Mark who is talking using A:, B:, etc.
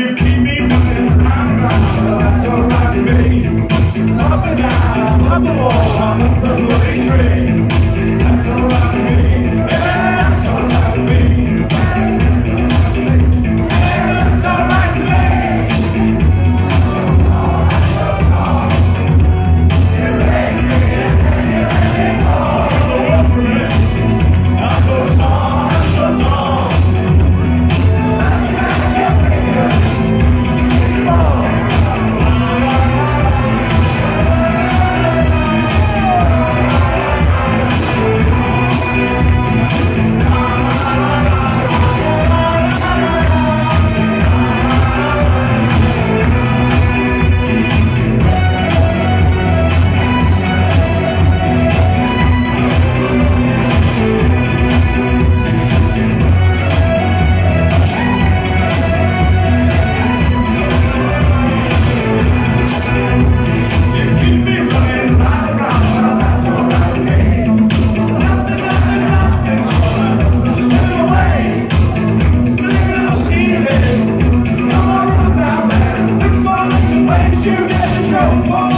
A: You keep me looking round and round, that's alright, baby. Up and down, up the wall, I'm up the bullet train. you get in trouble.